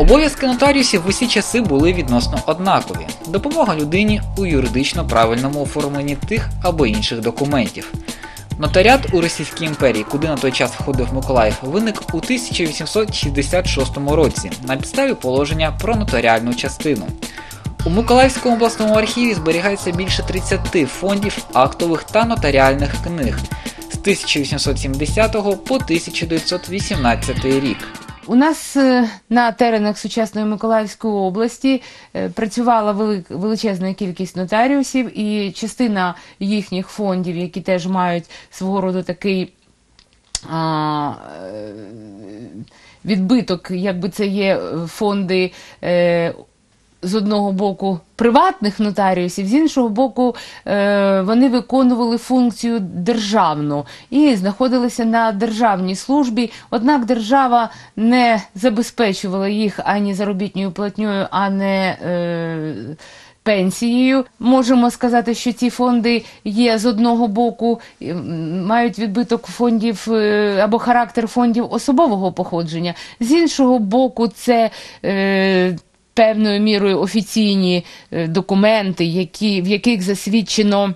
Обов'язки нотаріусів в усі часи були відносно однакові: допомога людині у юридично правильному оформленні тих або інших документів. Нотаріат у Російській імперії, куди на той час входив Миколаїв, виник у 1866 році на підставі положення про нотаріальну частину. У Миколаївському обласному архіві зберігається більше 30 фондів актових та нотаріальних книг з 1870 по 1918 рік. У нас е, на теренах сучасної Миколаївської області е, працювала вели- величезна кількість нотаріусів, і частина їхніх фондів, які теж мають свого роду такий е, відбиток, якби це є фонди. З одного боку приватних нотаріусів, з іншого боку, е, вони виконували функцію державну і знаходилися на державній службі. Однак держава не забезпечувала їх ані заробітною платньою, а не е, пенсією. Можемо сказати, що ці фонди є з одного боку, мають відбиток фондів е, або характер фондів особового походження, з іншого боку, це. Певною мірою офіційні е, документи, які, в яких засвідчено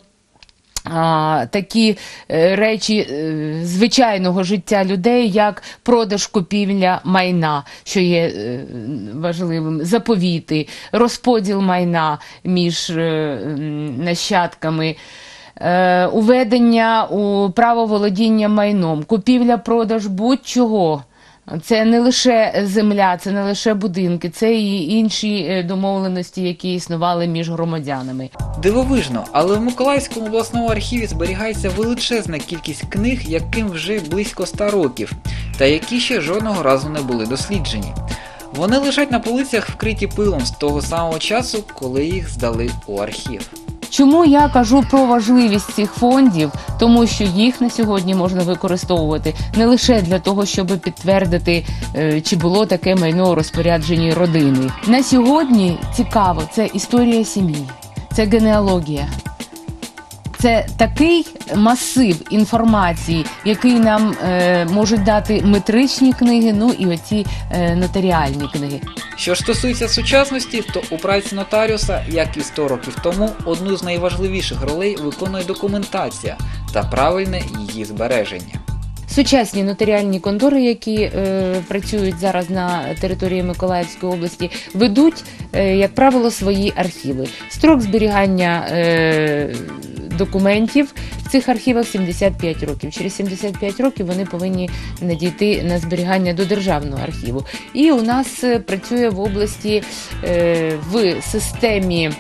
а, такі е, речі е, звичайного життя людей, як продаж купівля майна, що є важливим, заповіти, розподіл майна між нащадками. Уведення у право володіння майном, купівля-продаж будь-чого. Це не лише земля, це не лише будинки, це і інші е, домовленості, які існували між громадянами. Дивовижно, але в Миколаївському обласному архіві зберігається величезна кількість книг, яким вже близько 100 років, та які ще жодного разу не були досліджені. Вони лежать на полицях вкриті пилом з того самого часу, коли їх здали у архів. Чому я кажу про важливість цих фондів? Тому що їх на сьогодні можна використовувати не лише для того, щоб підтвердити, е, чи було таке майно у розпорядженні родини. На сьогодні цікаво, це історія сім'ї, це генеалогія. Це такий масив інформації, який нам е, можуть дати метричні книги, ну і оці е, нотаріальні книги. Що ж стосується сучасності, то у праці нотаріуса, як і 100 років тому, одну з найважливіших ролей виконує документація та правильне її збереження. Сучасні нотаріальні контори, які е, працюють зараз на території Миколаївської області, ведуть, е, як правило, свої архіви. Строк зберігання е, документів в цих архівах 75 років. Через 75 років вони повинні надійти на зберігання до державного архіву. І у нас е, працює в області е, в системі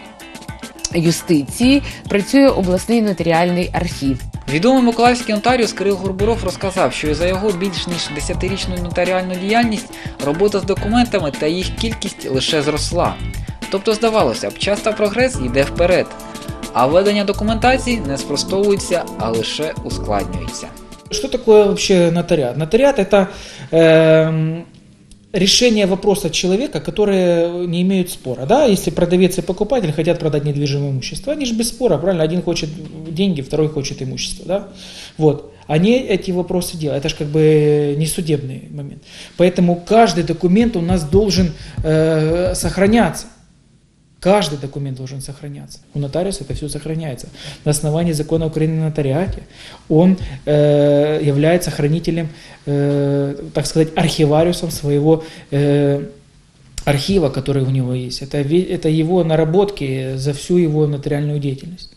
юстиції працює обласний нотаріальний архів. Відомий миколаївський нотаріус Кирил Горбуров розказав, що за його більш ніж 10-річну нотаріальну діяльність робота з документами та їх кількість лише зросла. Тобто, здавалося б, часто прогрес йде вперед, а ведення документації не спростовується, а лише ускладнюється. Что такое вообще нотариат? Нотариат это эм, решение вопроса человека, которые не имеют спора. Да? Если продавец и покупатель хотят продать недвижимое имущество, они же без спора, правильно? Один хочет деньги, второй хочет имущество. Да? Вот. Они эти вопросы делают. Это же как бы не судебный момент. Поэтому каждый документ у нас должен э, сохраняться. Каждый документ должен сохраняться. У нотариуса это все сохраняется. На основании закона Украины о нотариате он э, является хранителем, э, так сказать, архивариусом своего э, архива, который у него есть. Это, это его наработки за всю его нотариальную деятельность.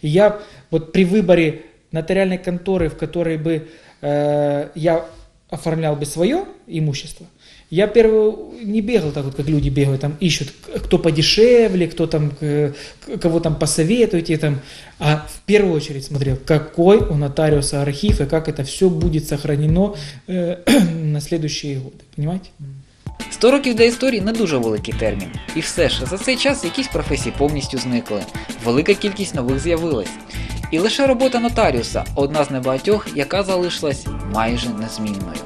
И я вот при выборе нотариальной конторы, в которой бы э, я оформлял бы свое имущество, я первый не бегал так вот, как люди бегают, там ищут, к- кто подешевле, кто там, э, к- кого там посоветуйте, там, а в первую очередь смотрел, какой у нотариуса архив и как это все будет сохранено э, на следующие годы, понимаете? 100 років для історії не дуже великий термін. І все ж, за цей час якісь професії повністю зникли, велика кількість нових з'явилась. І лише робота нотаріуса одна з небагатьох, яка залишилась майже незмінною.